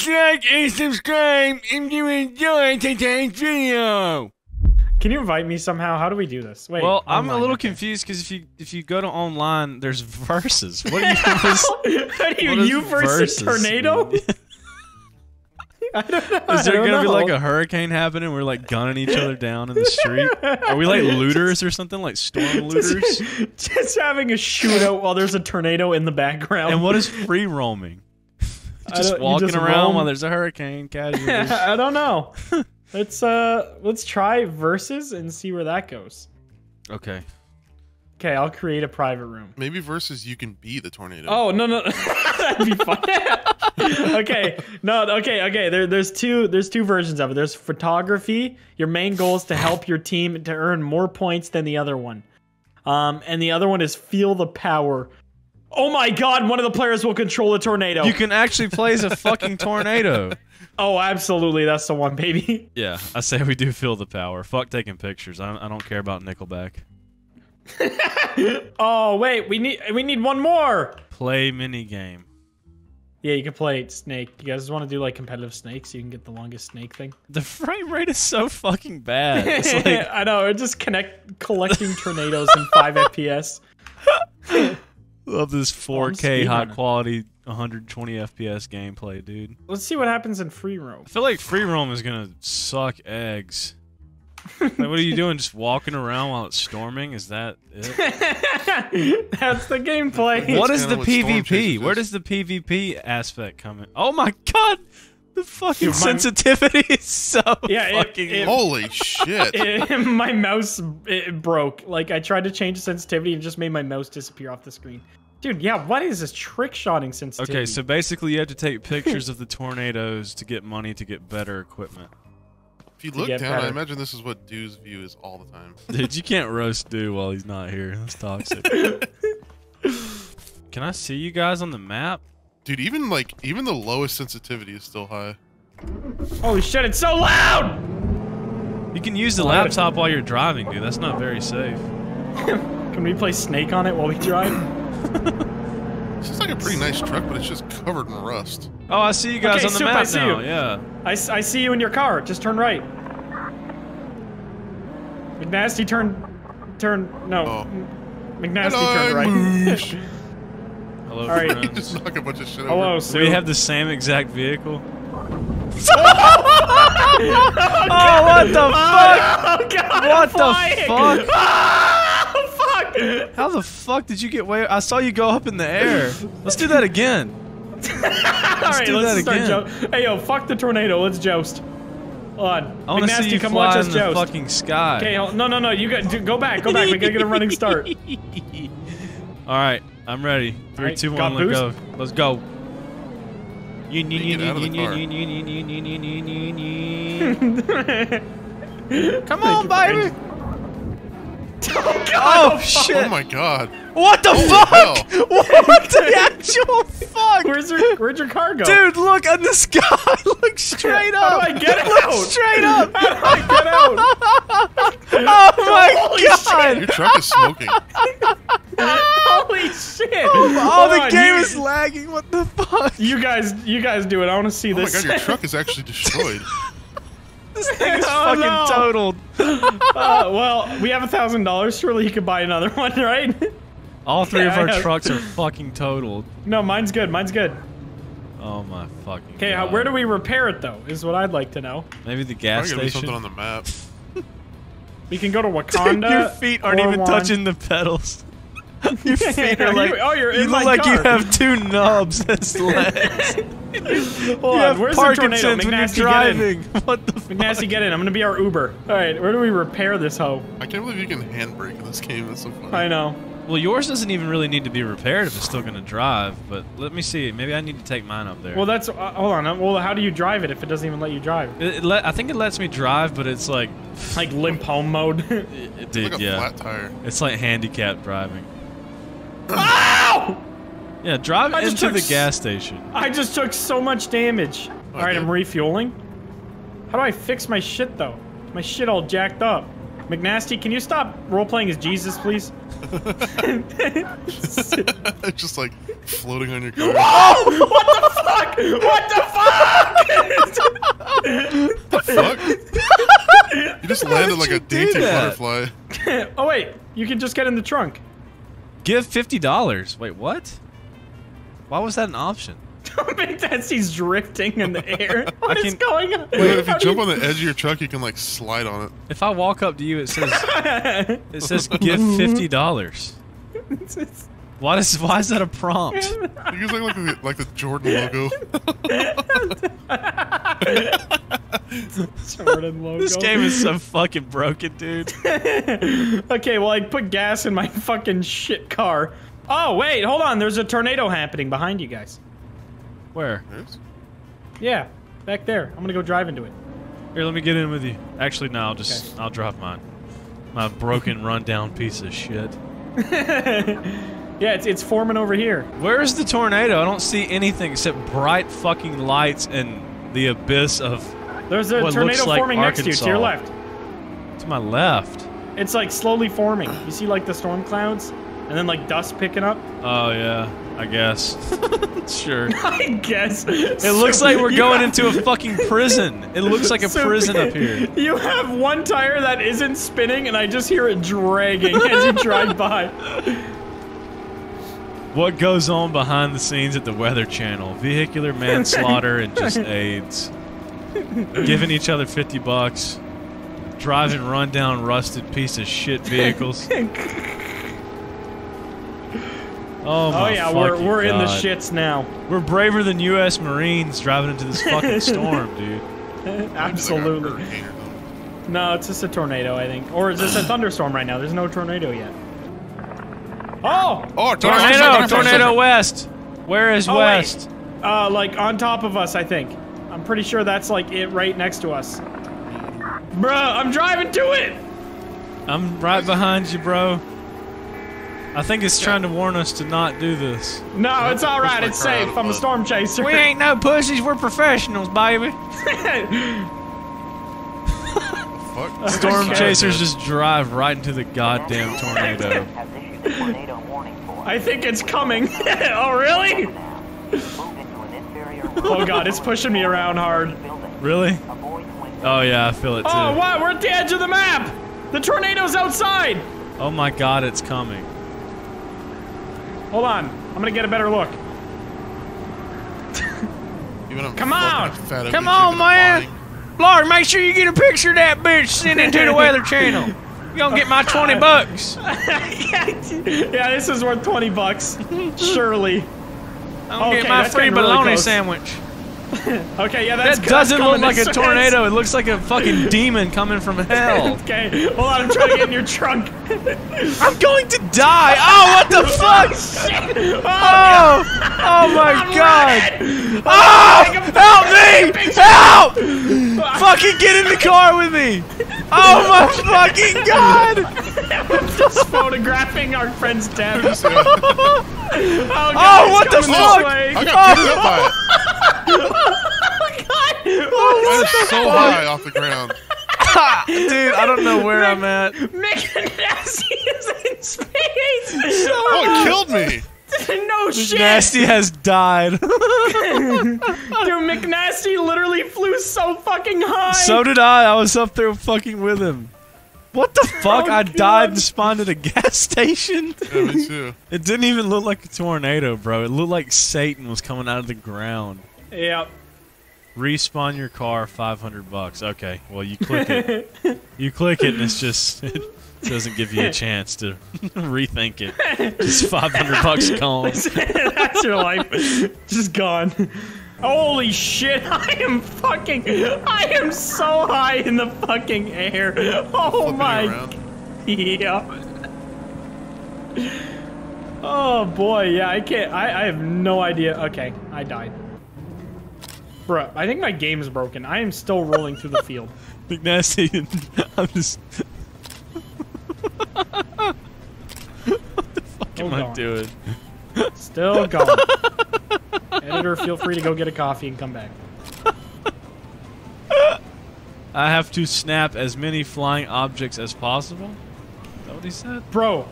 Please like and subscribe if you enjoyed today's video. Can you invite me somehow? How do we do this? Wait. Well, I'm a little okay. confused because if you if you go to online, there's verses. What do you? How do you, what does you versus versus tornado? I don't know. Is there gonna be like a hurricane happening? We're like gunning each other down in the street. Are we like looters or something? Like storm looters? just, just having a shootout while there's a tornado in the background? And what is free roaming? I just walking just around roam- while there's a hurricane, casually. I don't know. let's uh let's try versus and see where that goes. okay. Okay, I'll create a private room. Maybe versus you can be the tornado. Oh no no, that'd be fun. okay, no, okay, okay. There, there's two, there's two versions of it. There's photography. Your main goal is to help your team to earn more points than the other one. Um, and the other one is feel the power. Oh my God! One of the players will control a tornado. You can actually play as a fucking tornado. oh, absolutely, that's the one, baby. Yeah, I say we do feel the power. Fuck taking pictures. I, I don't care about Nickelback. oh wait, we need, we need one more. Play minigame. Yeah, you can play Snake. You guys want to do like competitive Snake so you can get the longest Snake thing? The frame rate is so fucking bad. It's like I know. It just connect collecting tornadoes in five FPS. Love this Oh, 4K high quality 120 FPS gameplay, dude. Let's see what happens in free roam. I feel like free roam is gonna suck eggs. like, what are you doing? Just walking around while it's storming? Is that it? That's the gameplay. what is the kinda what Storm PvP? Where does the PvP aspect come in? Oh my god! The fucking Dude, my- sensitivity is so Yeah, fucking. it- Holy shit. It- my mouse it broke. Like I tried to change the sensitivity and just made my mouse disappear off the screen. Dude, yeah, what is this trick shotting sensitivity? okay, so basically you have to take pictures of the tornadoes to get money to get better equipment. if you look down, better. I imagine this is what Dew's view is all the time. Dude, you can't roast Dew while he's not here. That's toxic. Can I see you guys on the map? Dude, even like even the lowest sensitivity is still high. Holy shit, it's so loud! You can use the Oh, I gotta- laptop while you're driving, dude. That's not very safe. Can we play Snake on it while we drive? It's just like a pretty nice truck, but it's just covered in rust. Oh, I see you guys Okay, on the Soup, I map see now. you. Yeah. I, s- I see you in your car. Just turn right. McNasty turn turn no. Oh. McNasty Hello, turned right. Moosh. Hello, All right. friends. just knock a bunch of shit Hello, over. Sue. Do we have the same exact vehicle? oh, what the fuck? Oh god! What I'm the flying! fuck? Ah, fuck! How the fuck did you get way? I saw you go up in the air. Let's do that again. All right, do let's do that start again. Hey yo, fuck the tornado. Let's joust. Hold on. I want to McNasty, see you come fly watch in us the joust. fucking sky. Okay, hold- no, no, no. You got do- go back, go back. We gotta get a running start. All right, I'm ready. Three, right, two, one, let's go. Let's go. Hey, get out of the car. Come on, baby. oh god! Oh shit! Oh my god. What the Holy fuck? hell. What the actual fuck? Where's your Where'd your car go? Dude, look in the sky. Look straight How up. do I get Look out? straight up. How do I get out? Oh my Holy god. Your truck is smoking. Holy shit! Oh, Hold the on, game you, is lagging. What the fuck? You guys, you guys do it. I want to see this. Oh my god, your truck is actually destroyed. This thing is Oh, fucking no. totaled. uh, well, we have a thousand dollars. Surely you could buy another one, right? All three of Yeah, I our know. trucks are fucking totaled. no, mine's good. Mine's good. Oh my fucking. Okay, where do we repair it though? Is what I'd like to know. Maybe the Probably gas gonna be station. something on the map. We can go to Wakanda. Your feet aren't even one- touching the pedals. Your feet are You- like. oh, you're in you my look like you have two knobs as legs. Hold you on, have where's the tornado? Parkinson's when you're get in. driving. What the fuck? McNasty, get in. I'm gonna be our Uber. All right, where do we repair this hoe? I can't believe you can handbrake in this game. That's so funny. I know. Well, yours doesn't even really need to be repaired if it's still going to drive. But let me see. Maybe I need to take mine up there. Well, that's uh, hold on. uh, Well, how do you drive it if it doesn't even let you drive? it, it let, I think it lets me drive, but it's like, Like limp home mode. it, It's dude, like yeah, flat tire. it's like handicapped driving. Ow! Yeah, drive I just into took the gas station. I just took so much damage. All right, I'm refueling. How do I fix my shit though? My shit all jacked up. McNasty, can you stop role playing as Jesus, please? it's just like floating on your car. Whoa! What the fuck? What the fuck? the fuck? You just landed like a dainty butterfly. oh wait, you can just get in the trunk. Give fifty dollars. Wait, what? Why was that an option? Big Daddy's drifting in the air. What is can- going on? But if you do jump on the edge of your truck, you can like slide on it. If I walk up to you, it says it says give fifty dollars. It's- it's- Why is why is that a prompt? You guys look like the, like the Jordan logo. Jordan logo. This game is so fucking broken, dude. okay, well, I put gas in my fucking shit car. Oh, wait, hold on. There's a tornado happening behind you guys. Where? Yes. Yeah, back there. I'm gonna go drive into it. Here, let me get in with you. Actually, no, I'll just I'll drop mine. My broken, rundown piece of shit. Yeah, it's, it's forming over here. Where's the tornado? I don't see anything except bright fucking lights and the abyss of There's a What tornado looks like forming next to you, to your left. to my left. It's like slowly forming. You see like the storm clouds? And then like dust picking up? Oh yeah, I guess. sure. I guess. It looks like we're going into a fucking prison. It looks like a prison up here. You have one tire that isn't spinning, and I just hear it dragging as you drive by. What goes on behind the scenes at the Weather Channel? Vehicular manslaughter and just AIDS. Giving each other 50 bucks. Driving rundown, rusted piece of shit vehicles. Oh, Oh yeah, we're we're in the shits now. We're braver than U.S. Marines driving into this fucking storm, dude. It's like a Absolutely. hurricane or something. No, it's just a tornado, I think. Or is this a thunderstorm right now? There's no tornado yet. Oh! Oh, Tornado! Tornado west! Where is Oh, wait. west? Uh, like on top of us, I think. I'm pretty sure that's like it right next to us. Bruh, I'm driving to it! I'm right behind you, bro. I think it's trying to warn us to not do this. No, it's alright, it's safe. I'm a storm chaser. We ain't no pussies, we're professionals, baby. Fuck. Storm Okay. chasers just drive right into the goddamn tornado. Has issued a tornado warning for I think it's coming. oh, really? Move into an inferior Oh god, it's pushing me around hard. Really? Oh yeah, I feel it oh, too. Oh, what? We're at the edge of the map! The tornado's outside! Oh my god, it's coming. Hold on. I'm gonna get a better look. Even Come on. Come on, man. flying. Lord, make sure you get a picture of that bitch. Send it to the Weather Channel. You gonna get my 20 bucks. yeah, this is worth 20 bucks. Surely. I'm gonna Okay, get my free getting really bologna close. sandwich. Okay, yeah, that's That doesn't look like a this- tornado. It looks like a fucking demon coming from hell. okay, hold on, I'm trying to get in your trunk. I'm going to die. Oh, what the oh, fuck? Shit! Oh, oh, oh my I'm god. red! Oh, oh help me! Help! Fucking get in the car with me! Oh my fucking god! Just photographing our friend's death. Oh, God, Oh, what the fuck? way. I got picked up by it. Oh, God. I was so high off the ground. Dude, I don't know where I'm at. Mick Nasty is in space. Oh, it killed me. no shit. Nasty has died. Dude, McNasty literally flew so fucking high. so did I. I was up there fucking with him. What the oh, fuck? Oh, I God. died and spawned at a gas station. Yeah, me too. It didn't even look like a tornado, bro. It looked like Satan was coming out of the ground. Yep. Respawn your car, 500 bucks. Okay, well you click it. you click it and it's just it doesn't give you a chance to rethink it. Just 500 bucks gone. That's your life. Just gone. Holy shit, I am fucking. I am so high in the fucking air. Oh Flipping my. around. Yeah. Oh boy, yeah, I can't. I, I have no idea. Okay, I died. Bruh, I think my game's broken. I am still rolling through the field. McNasty, I'm just. what the fuck am Hold I doing? Still going. Editor, feel free to go get a coffee and come back. I have to snap as many flying objects as possible. Is that what he said? Bro,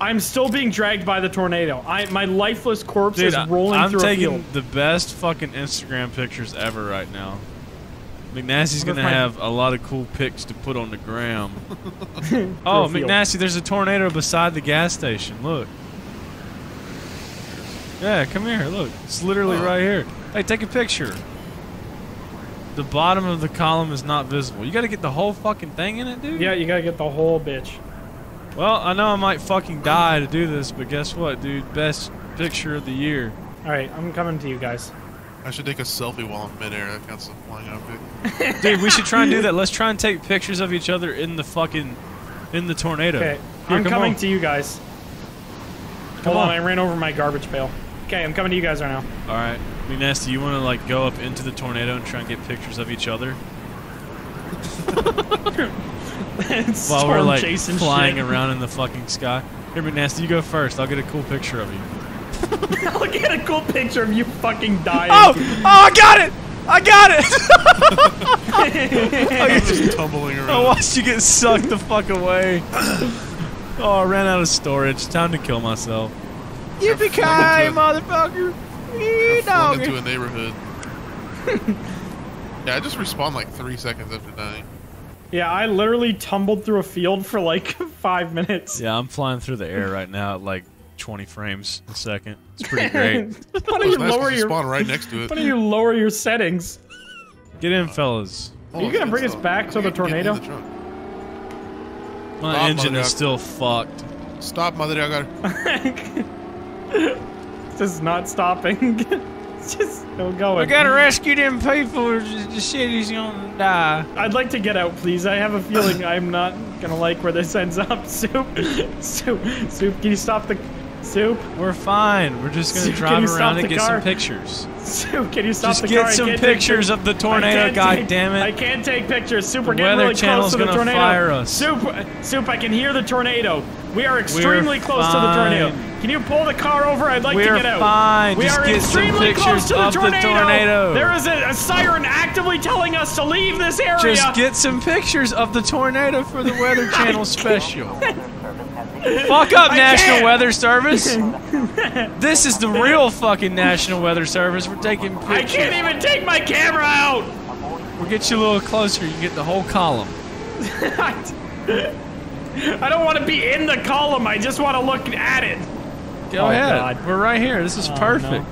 I'm still being dragged by the tornado. I my lifeless corpse Dude, is rolling I'm through a taking field. the best fucking Instagram pictures ever right now. McNasty's gonna have a lot of cool pics to put on the gram. oh. McNasty, there's a tornado beside the gas station. Look. Yeah, come here. Look, it's literally Oh. right here. Hey, take a picture. The bottom of the column is not visible. You got to get the whole fucking thing in it, dude. Yeah, you gotta get the whole bitch. Well, I know I might fucking die to do this, but guess what, dude? Best picture of the year. All right, I'm coming to you guys. I should take a selfie while I'm midair. That counts as a flying object. Dude, we should try and do that. Let's try and take pictures of each other in the fucking in the tornado. Okay, I'm coming on. to you guys. Come Hold on. on. I ran over my garbage pail. Okay, I'm coming to you guys right now. All right, McNasty, you want to like go up into the tornado and try and get pictures of each other while we're like chasing flying shit. around in the fucking sky? Here, McNasty, you go first. I'll get a cool picture of you. I'll get a cool picture of you fucking dying. Oh, oh, I got it! I got it! I'm just tumbling around. I watched you get sucked the fuck away. Oh, I ran out of storage. Time to kill myself. Yippee ki motherfucker! Yee, Flung into doggy. a neighborhood. yeah, I just respawned like three seconds after dying. Yeah, I literally tumbled through a field for like five minutes. Yeah, I'm flying through the air right now at like 20 frames a second. It's pretty great. Why don't you nice 'cause lower your spawn right next to it. Why don't you lower your settings? Get in, fellas. Oh, Are you gonna bring us back to the tornado? My Stop, engine is still fucked. Stop, mother! I got It's just not stopping. it's just still going. rescue them people. or The city's gonna die. I'd like to get out, please. I have a feeling I'm not gonna like where this ends up. Soup, soup, soup. Can you stop the soup? We're fine. We're just gonna Can drive around and get car? some pictures. Soup, can you stop Just the get car? I some can't take pictures of the tornado, God take- damn it. I can't take pictures. Soup, we're getting Weather really Channel's close to the gonna tornado. fire us. Soup, soup. I can hear the tornado. We are extremely We're close to the tornado. Fine. Can you pull the car over? I'd like We're to get out. fine. We Just are get some extremely close to the of the tornado. tornado. There is a, a siren actively telling us to leave this area. Just get some pictures of the tornado for the Weather Channel special. Weather Service has Fuck up, I National can't. Weather Service. this is the real fucking National Weather Service. We're taking pictures. I can't even take my camera out. We'll get you a little closer. You can get the whole column. I don't want to be in the column. I just want to look at it. Go Oh, ahead. God. We're right here. This is Oh, perfect.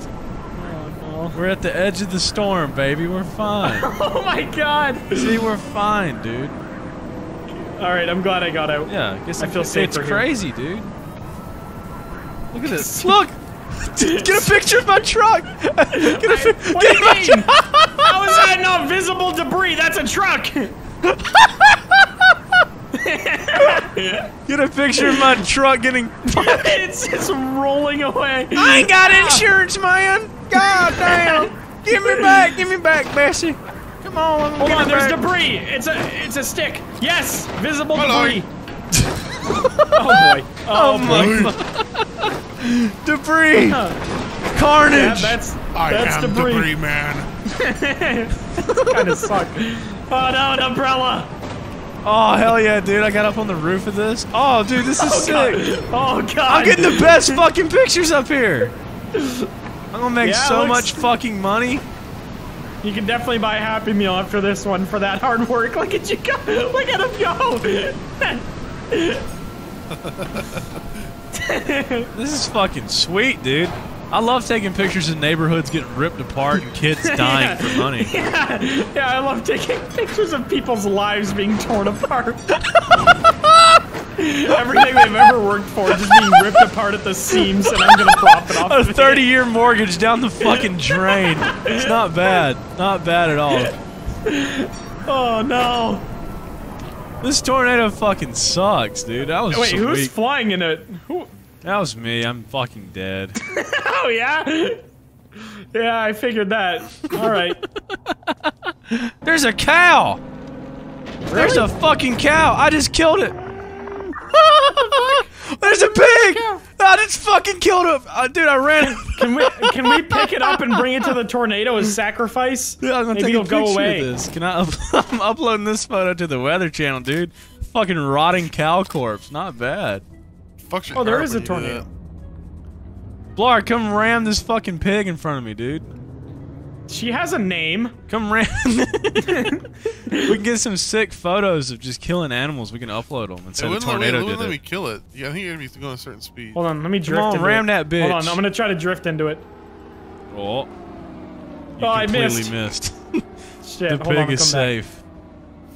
Oh We're at the edge of the storm, baby. We're fine. Oh my god. See, we're fine, dude. All right, I'm glad I got out. Yeah, get some I feel safe. It's here. crazy, dude. Look at this. Look. Get a picture of my truck. Get a do get my truck. How is that not visible debris? That's a truck. Get a picture of my truck getting. it's just rolling away. I ain't got insurance, man. God damn. Give me back. Give me back, Bessie. Come on. Hold on, there's back. debris. It's a it's a stick. Yes, visible Hello. debris. oh boy. Oh, oh my boy. Debris. Yeah, Carnage. that's I that's am debris. debris man. kind of suck. Oh no, an umbrella. Oh hell yeah, dude! I got up on the roof of this. Oh, dude, this is oh, sick. Oh god. I'm getting the best fucking pictures up here. I'm gonna make Yeah, so much fucking money. You can definitely buy a Happy Meal after this one for that hard work. Look at you go. Look at him go. This is fucking sweet, dude. I love taking pictures of neighborhoods getting ripped apart and kids dying for money. yeah, yeah, I love taking pictures of people's lives being torn apart. Everything they've ever worked for just being ripped apart at the seams, and I'm gonna profit off A of 30 year mortgage down the fucking drain. It's not bad. Not bad at all. Oh no! This tornado fucking sucks, dude. That was Wait, who's flying in it? Who? That was me. I'm fucking dead. Oh yeah. Yeah, I figured that. All right. There's a cow. There's a fucking cow. I just killed it. There's a pig. I just fucking killed him. Uh, dude, I ran. Can we can we pick it up and bring it to the tornado as sacrifice? Yeah, I'm gonna Maybe take a it'll go away. of this. Can I? Up- I'm uploading this photo to the Weather Channel, dude. Fucking rotting cow corpse. Not bad. Fucks your Oh, there is a when you tornado. Blarg, come ram this fucking pig in front of me, dude. She has a name. Come ram. we can get some sick photos of just killing animals. We can upload them and It say the wouldn't, let me, it tornado wouldn't did let me it. kill it. Yeah, I think you're gonna go at a certain speed. Hold on, let me drift on, into ram it. that bitch. Hold on, I'm gonna try to drift into it. Oh, oh you Oh, I completely missed. missed. Shit, the hold on, pig I'll is come back. safe.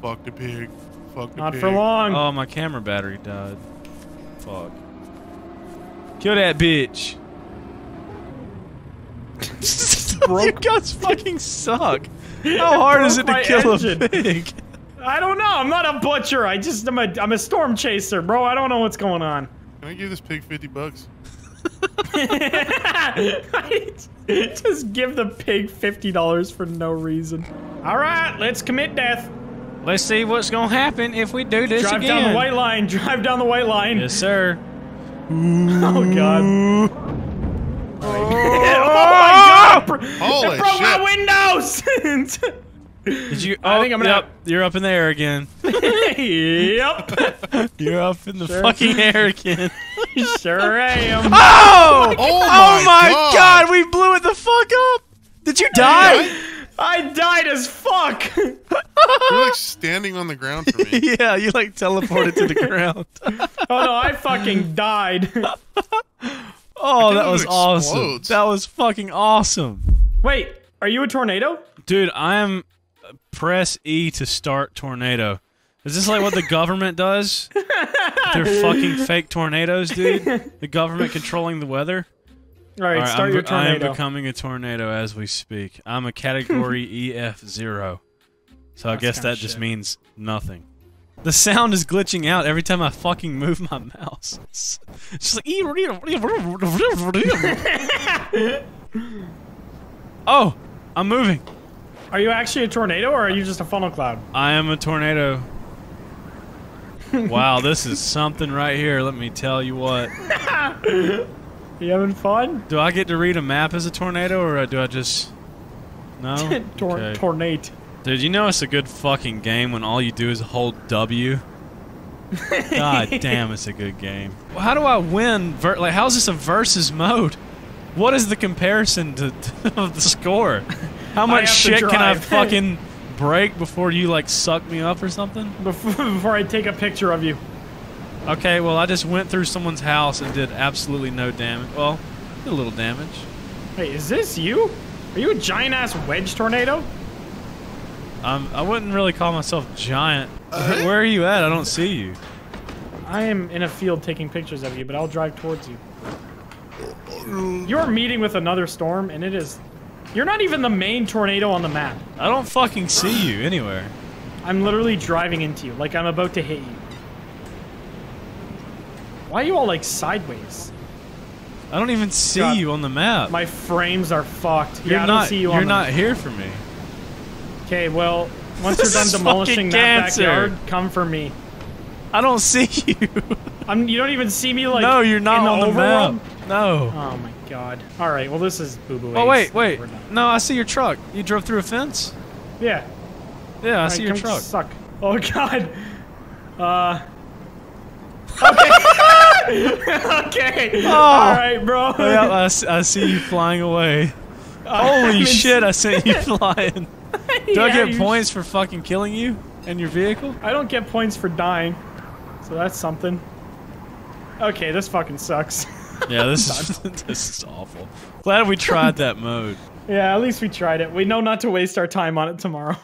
Fuck the pig. Fuck the Not pig. Not for long. Oh, my camera battery died. Fuck. Kill that bitch. you guys fucking suck. How hard is it to kill engine. a pig? I don't know. I'm not a butcher. I just I'm a I'm a storm chaser, bro. I don't know what's going on. Can I give this pig 50 bucks? just give the pig fifty dollars for no reason. All right, let's commit death. Let's see what's gonna happen if we do this Drive again. down the white line. Drive down the white line. Yes, sir. Oh god. Oh, oh my god! Holy it broke shit. my windows. Did you? I Oh, think I'm gonna- yep. You're up in the air again. yep. You're up in the Sure. fucking air again. Sure am. Oh! Oh, oh my god. God. We blew it the fuck up. Did you die? I died as fuck. You're like standing on the ground for me. yeah, you like teleported to the ground. Oh no, I fucking died. Oh, that was awesome. That was fucking awesome. Wait, are you a tornado? Dude, I am press E to start tornado. Is this like what the government does? They're fucking fake tornadoes, dude. The government controlling the weather. All right, All right, start I'm, your I am becoming a tornado as we speak. I'm a category EF zero, so I guess that just shit. means nothing. The sound is glitching out every time I fucking move my mouse. It's just like. oh, I'm moving. Are you actually a tornado or are you just a funnel cloud? I am a tornado. wow, this is something right here. Let me tell you what. You having fun? Do I get to read a map as a tornado, or uh, do I just? No. Tor- Okay. Tornate. Dude, you know it's a good fucking game when all you do is hold W. God damn, it's a good game. Well, how do I win? Ver- like, how's this a versus mode? What is the comparison to, of the score? How much shit can I fucking break before you like suck me up or something? Before, before I take a picture of you. Okay, well I just went through someone's house and did absolutely no damage. Well, a little damage. Hey, is this you? Are you a giant ass wedge tornado? Um, I wouldn't really call myself giant. Where are you at? I don't see you. I am in a field taking pictures of you, but I'll drive towards you. You're meeting with another storm, and it is. You're not even the main tornado on the map. I don't fucking see you anywhere. I'm literally driving into you, like I'm about to hit you. Why are you all like sideways? I don't even see God. you on the map. My frames are fucked. you're yeah, not. don't see you you're not the... here for me. Okay, well, once you're done demolishing that cancer. backyard, come for me. I don't see you. I'm, you don't even see me like no, you're not in the on the overworld? map. No. Oh my god. All right, well this is boo boo. Oh wait, wait. No, I see your truck. You drove through a fence. Yeah. Yeah, I right, see your truck. Suck. Oh god. Uh. Okay. okay. Oh. All right, bro. Oh, yeah, I, I see you flying away. Holy shit! I sent you flying. Do I get points for fucking killing you and your vehicle? I don't get points for dying, so that's something. Okay, this fucking sucks. Yeah, this is this is awful. Glad we tried that mode. yeah, at least we tried it. We know not to waste our time on it tomorrow.